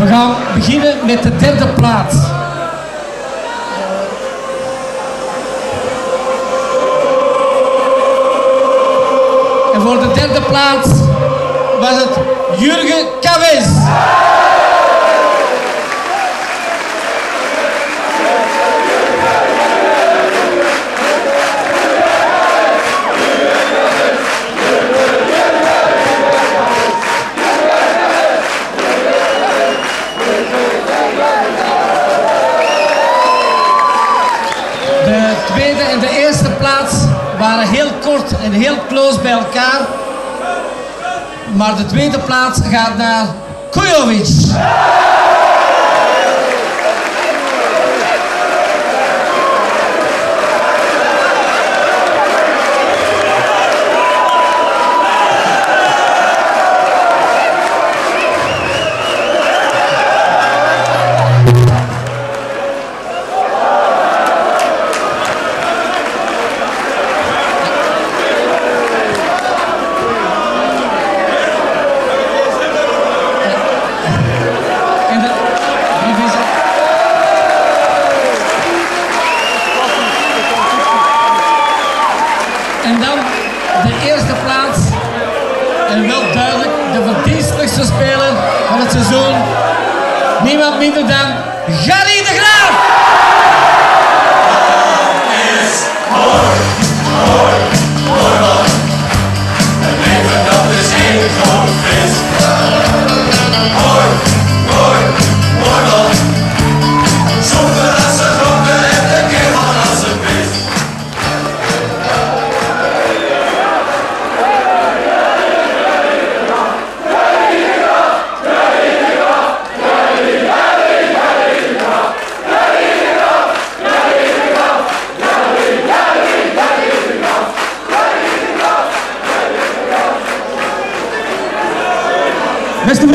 We gaan beginnen met de derde plaats. En voor de derde plaats was het Jurgen en de eerste plaats waren heel kort en heel close bij elkaar. Maar de tweede plaats gaat naar Kujovic. En dan de eerste plaats. En wel duidelijk de verdienstelijkste speler van het seizoen. Niemand minder dan Gary de Graaf. Mr.